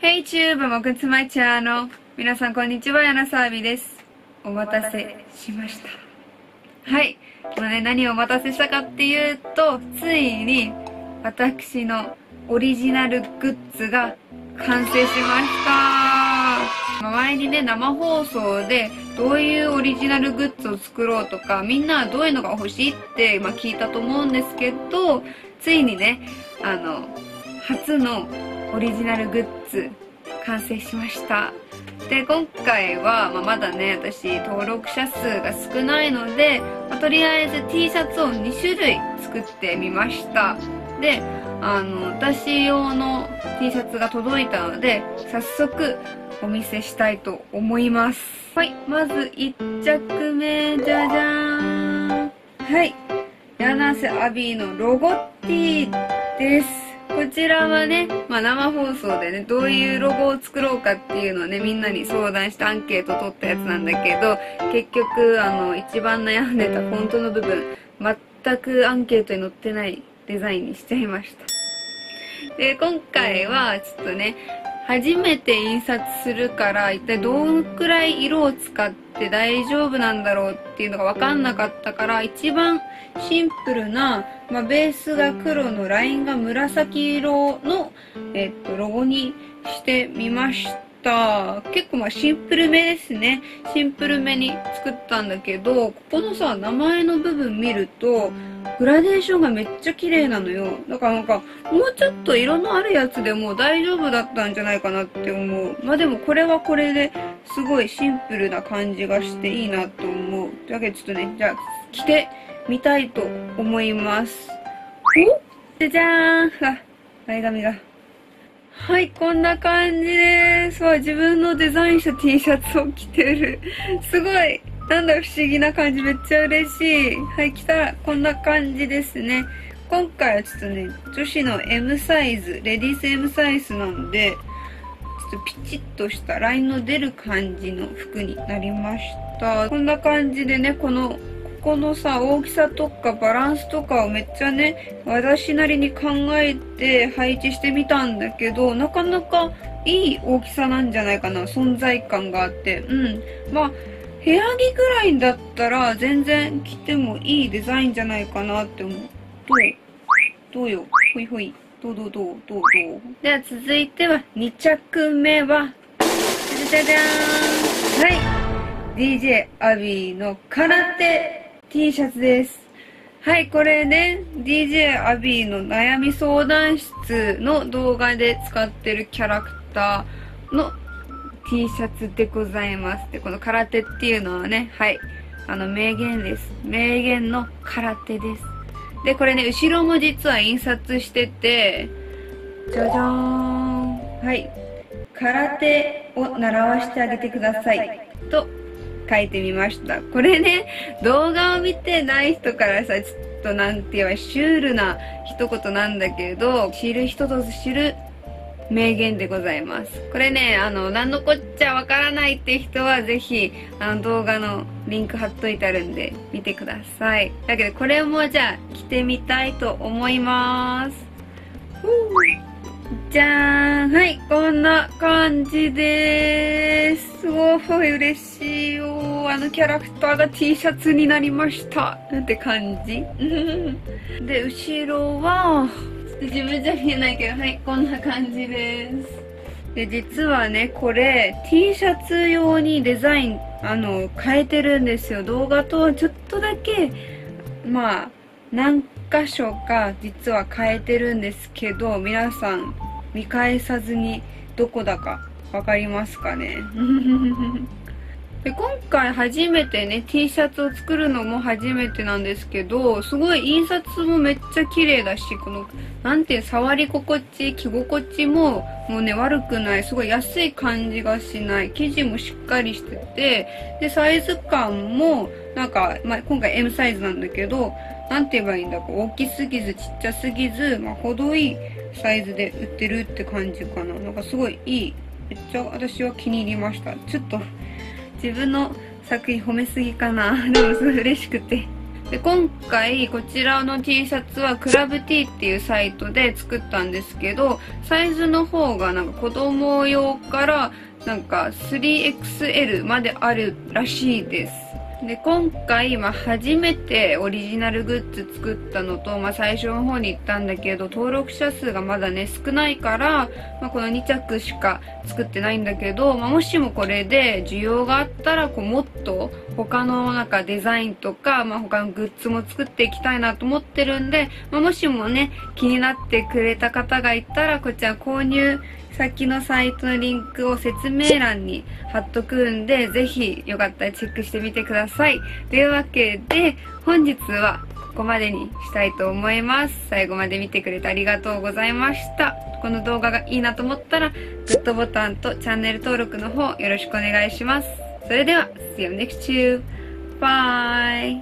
Hey Tube! Welcome to my channel! 皆さんこんにちは、ヤナサービです。お待たせしました。はい。もうね、何をお待たせしたかっていうと、ついに私のオリジナルグッズが完成しました。前にね、生放送でどういうオリジナルグッズを作ろうとか、みんなはどういうのが欲しいって、まあ、聞いたと思うんですけど、ついにね、あの、初のオリジナルグッズ完成しました。で、今回は、まあ、まだね、私登録者数が少ないので、まあとりあえず T シャツを2種類作ってみました。で、あの、私用の T シャツが届いたので、早速お見せしたいと思います。はい、まず1着目、じゃじゃーん。はい、柳瀬アビーのロゴ T です。こちらはね、まあ、生放送でね、どういうロゴを作ろうかっていうのをね、みんなに相談してアンケート取ったやつなんだけど、結局、あの、一番悩んでたフォントの部分、全くアンケートに載ってないデザインにしちゃいました。で、今回は、ちょっとね、初めて印刷するから、一体どんくらい色を使って大丈夫なんだろうっていうのが分かんなかったから、一番シンプルな、まあ、ベースが黒のラインが紫色の、えっと、ロゴにしてみました。結構まあシンプルめですね。シンプルめに作ったんだけど、ここのさ、名前の部分見ると、グラデーションがめっちゃ綺麗なのよ。だからなんか、もうちょっと色のあるやつでも大丈夫だったんじゃないかなって思う。まあでもこれはこれですごいシンプルな感じがしていいなと思う。だけどちょっとね、じゃあ着てみたいと思います。おじゃじゃーんあ、前髪が。はい、こんな感じです。わ、自分のデザインした T シャツを着てる。すごい。なんだ不思議な感じ、めっちゃ嬉しい。はい、着たらこんな感じですね。今回はちょっとね、女子の M サイズ、レディース M サイズなので、ちょっとピチッとしたラインの出る感じの服になりました。こんな感じでね、この、このさ、大きさとかバランスとかをめっちゃね、私なりに考えて配置してみたんだけど、なかなかいい大きさなんじゃないかな、存在感があって。うん。まあ、部屋着ぐらいだったら全然着てもいいデザインじゃないかなって思う。どう？どうよ？ほいほい。どうどうどう？どうどう？では続いては2着目は、じゃじゃじゃーんはい !DJ アビーの空手 T シャツです。はい、これね、DJ アビーの悩み相談室の動画で使ってるキャラクターの T シャツでございます。で、この空手っていうのはね、はい、あの名言です。名言の空手です。で、これね、後ろも実は印刷してて、じゃじゃーん。はい。空手を習わせてあげてください。と書いてみました。これね、動画を見てない人からさ、ちょっとなんて言えばシュールな一言なんだけど、知る人ぞ知る名言でございます。これね、あの、なんのこっちゃわからないって人はぜひ、あの動画のリンク貼っといてあるんで、見てください。だけど、これもじゃあ、着てみたいと思います。じゃーん。はい、こんな感じでーす。すごい嬉しいよ。あのキャラクターが T シャツになりました。なんて感じ？で、後ろは、ちょっと自分じゃ見えないけど、はい、こんな感じです。で、実はね、これ、T シャツ用にデザイン、あの、変えてるんですよ。動画とちょっとだけ、まあ、何箇所か実は変えてるんですけど、皆さん見返さずにどこだかわかりますかね？で今回初めてね T シャツを作るのも初めてなんですけどすごい印刷もめっちゃ綺麗だしこのなんていう触り心地着心地ももうね悪くないすごい安い感じがしない生地もしっかりしててでサイズ感もなんか、まあ、今回 M サイズなんだけどなんて言えばいいんだこう大きすぎずちっちゃすぎず、まあ、程いいサイズで売ってるって感じかな。なんかすごいいいめっちゃ私は気に入りました。ちょっと自分の作品褒めすぎかな。でもすごい嬉しくて。で今回こちらの T シャツはクラブ T っていうサイトで作ったんですけどサイズの方がなんか子供用からなんか 3XL まであるらしいです。で今回、まあ、初めてオリジナルグッズ作ったのと、まあ、最初の方に行ったんだけど登録者数がまだね少ないから、まあ、この2着しか作ってないんだけど、まあ、もしもこれで需要があったらこうもっと他のなんかデザインとか、まあ、他のグッズも作っていきたいなと思ってるんで、まあ、もしもね気になってくれた方がいたらこちら購入先のサイトのリンクを説明欄に貼っとくんで、ぜひよかったらチェックしてみてください。というわけで、本日はここまでにしたいと思います。最後まで見てくれてありがとうございました。この動画がいいなと思ったら、グッドボタンとチャンネル登録の方よろしくお願いします。それでは、See you next time. Bye!